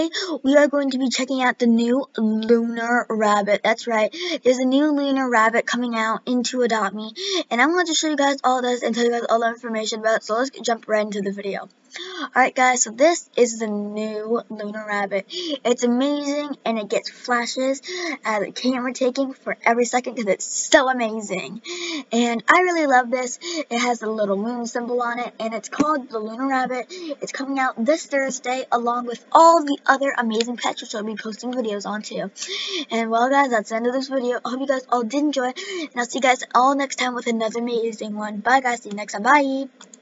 today we are going to be checking out the new Lunar Rabbit. That's right, there's a new Lunar Rabbit coming out into Adopt Me, and I'm going to show you guys all this and tell you guys all the information about it, so let's jump right into the video. Alright guys, so this is the new Lunar Rabbit. It's amazing and it gets flashes at the camera taking for every second because it's so amazing. And I really love this. It has a little moon symbol on it and it's called the Lunar Rabbit. It's coming out this Thursday along with all the other amazing pets which I'll be posting videos on too. And well guys, that's the end of this video. I hope you guys all did enjoy and I'll see you guys all next time with another amazing one. Bye guys, see you next time. Bye!